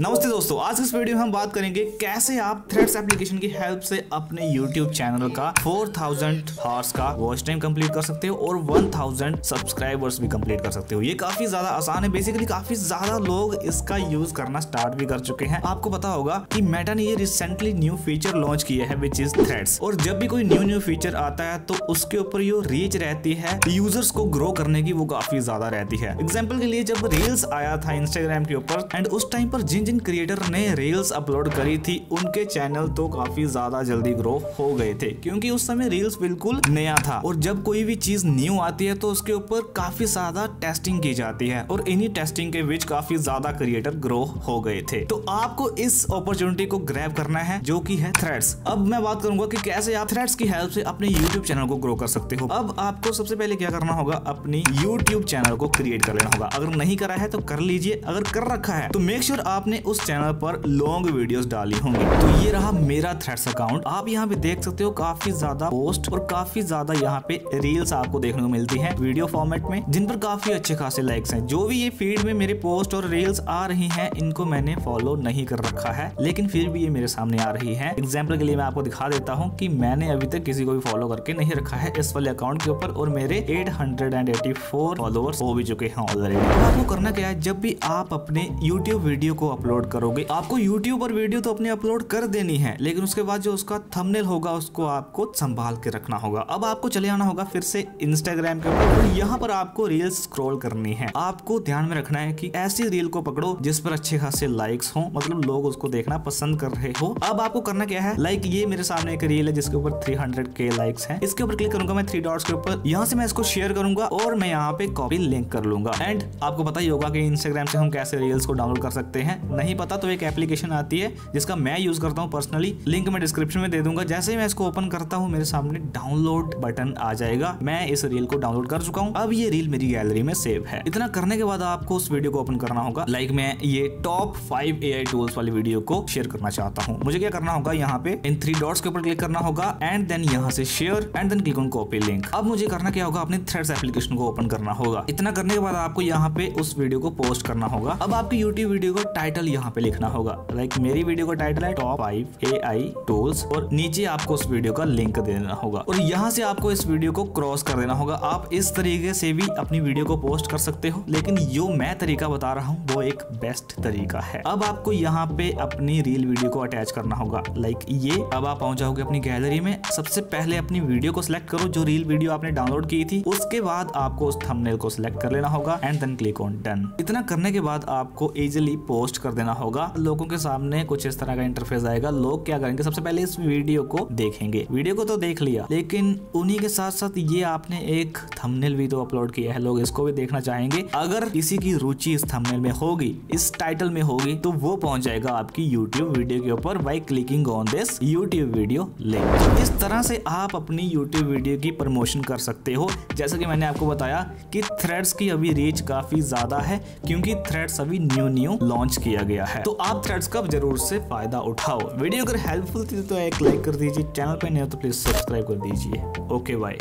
नमस्ते दोस्तों, आज इस वीडियो में हम बात करेंगे कैसे आप थ्रेड्स एप्लीकेशन की हेल्प से अपने YouTube चैनल का 4000 हॉर्स का वॉच टाइम कंप्लीट कर सकते हो और 1000 सब्सक्राइबर्स भी कंप्लीट कर सकते हो। ये काफ़ी ज़्यादा आसान है। बेसिकली काफ़ी ज़्यादा लोग इसका यूज़ करना स्टार्ट भी कर चुके हैं। आपको पता होगा कि मेटा ने ये रिसेंटली न्यू फीचर लॉन्च किया है विच इज़ थ्रेड्स और जब भी कोई न्यू न्यू फीचर आता है तो उसके ऊपर जो रीच रहती है। यूज़र्स को ग्रो करने की वो काफ़ी ज़्यादा रहती है। एग्ज़ाम्पल के लिए जब रील्स आया था इंस्टाग्राम के ऊपर एंड उस टाइम पर जिन जिन क्रिएटर ने रील्स अपलोड करी थी, उनके चैनल तो काफ़ी ज़्यादा जल्दी ग्रो हो गए थे, क्योंकि उस समय रील्स बिल्कुल नया था और जब कोई भी चीज़ न्यू आती है तो उसके ऊपर काफ़ी ज़्यादा टेस्टिंग की जाती है और इन्हीं टेस्टिंग के बीच काफ़ी ज़्यादा क्रिएटर ग्रो हो गए थे। तो आपको इस अपॉर्चुनिटी को ग्रैब करना है, जो की है थ्रेड्स अब मैं बात करूँगा कि कैसे आप थ्रेड्स की हेल्प से अपने यूट्यूब चैनल को ग्रो कर सकते हो। अब आपको सबसे पहले क्या करना होगा, अपनी यूट्यूब चैनल को क्रिएट कर लेना होगा। अगर नहीं करा है तो कर लीजिए। अगर कर रखा है तो मेक श्योर आपने उस चैनल पर लॉन्ग वीडियोस डाली होंगी। तो ये रहा मेरा थ्रेड्स अकाउंट आप यहाँ पे देख सकते हो काफ़ी ज़्यादा पोस्ट और काफ़ी ज़्यादा यहाँ पे रील्स आपको देखने को मिलती है वीडियो फॉर्मेट में, जिन पर काफ़ी अच्छे खासे लाइक्स हैं। जो भी ये फ़ीड में मेरे पोस्ट और रील्स आ रही हैं, इनको मैंने फॉलो नहीं कर रखा है, लेकिन फिर भी ये मेरे सामने आ रही है। एग्ज़ाम्पल के लिए मैं आपको दिखा देता हूँ की मैंने अभी तक किसी को भी फॉलो करके नहीं रखा है इस वाले अकाउंट के ऊपर, और मेरे 884 फॉलोअर्स हो भी चुके हैं ऑलरेडी आपको करना क्या है? जब भी आप अपने YouTube वीडियो को अपलोड करोगे। आपको यूट्यूब पर वीडियो तो अपने अपलोड कर देनी है, लेकिन उसके बाद जो उसका थंबनेल होगा, उसको आपको संभाल के रखना होगा। अब आपको चले आना होगा फिर से इंस्टाग्राम के ऊपर यहाँ पर आपको रील्स स्क्रॉल करनी है। आपको ध्यान में रखना है कि ऐसी रील को पकड़ो जिस पर अच्छे खासे लाइक्स हो मतलब लोग उसको देखना पसंद कर रहे हो। अब आपको करना क्या है? लाइक ये मेरे सामने एक रील है जिसके ऊपर 300 के लाइक्स है। इसके ऊपर क्लिक करूँगा मैं थ्री डॉट्स के ऊपर। यहाँ से मैं इसको शेयर करूँगा और मैं यहाँ पे कॉपी लिंक कर लूँगा। एंड आपको पता ही होगा कि इंस्टाग्राम से हम कैसे रील्स को डाउनलोड कर सकते हैं। नहीं पता तो एक एप्लीकेशन आती है, जिसका मैं यूज़ करता हूँ पर्सनली लिंक मैं डिस्क्रिप्शन में दे दूँगा। जैसे ही मैं इसको ओपन करता हूँ, मेरे सामने डाउनलोड बटन आ जाएगा। मैं इस रील को डाउनलोड कर चुका हूँ। अब ये रील मेरी गैलरी में सेव है। इतना करने के बाद आपको उस वीडियो को ओपन करना होगा। लाइक मैं ये टॉप फाइव ए टूल्स वाली वीडियो को शेयर करना चाहता हूँ। मुझे क्या करना होगा? यहाँ पे इन थ्री डॉट्स के ऊपर क्लिक करना होगा एंड देन यहाँ से share and then click on copy link अब मुझे करना क्या होगा? अपने थ्रेड्स एप्लीकेशन को ओपन करना होगा। इतना करने के बाद आपको यहाँ पे उस वीडियो को पोस्ट करना होगा। अब आपकी यूट्यूब वीडियो को टाइटल यहाँ पे लिखना होगा। लाइक मेरी वीडियो का टाइटल है top five A I tools और नीचे आपको उस वीडियो का लिंक देना होगा। और यहाँ से आपको इस वीडियो को क्रॉस कर देना होगा। आप इस तरीके से भी अपनी वीडियो को पोस्ट कर सकते हो, लेकिन जो मैं तरीका बता रहा हूँ, वो एक बेस्ट तरीका है। अब आपको यहाँ पे अपनी रील वीडियो को अटैच करना होगा। लाइक ये अब आप पहुँच जाओगे अपनी गैलरी में। सबसे पहले अपनी वीडियो को सिलेक्ट करो, जो रील वीडियो आपने डाउनलोड की थी। उसके बाद आपको उस थंबनेल को सिलेक्ट कर लेना होगा and then click on done इतना करने के बाद आपको इजिली पोस्ट कर देना होगा। लोगों के सामने कुछ इस तरह का इंटरफेस आएगा। लोग क्या करेंगे? सबसे पहले इस वीडियो को देखेंगे। वीडियो को तो देख लिया, लेकिन उन्हीं के साथ साथ ये आपने एक थंबनेल भी तो अपलोड किया है। लोग इसको भी देखना चाहेंगे। अगर किसी की रुचि इस थंबनेल में होगी, इस टाइटल में होगी तो वो पहुँच जाएगा आपकी YouTube वीडियो के ऊपर by clicking on this YouTube video link इस तरह से आप अपनी YouTube वीडियो की प्रमोशन कर सकते हो। जैसा कि मैंने आपको बताया कि थ्रेड्स की अभी रीच काफ़ी ज़्यादा है, क्योंकि थ्रेड्स अभी न्यू न्यू लॉन्च किया गया है। तो आप थ्रेड्स का ज़रूर से फ़ायदा उठाओ। वीडियो अगर हेल्पफुल थी तो एक लाइक कर दीजिए चैनल पर नहीं हो तो प्लीज़ सब्सक्राइब कर दीजिए। Okay bye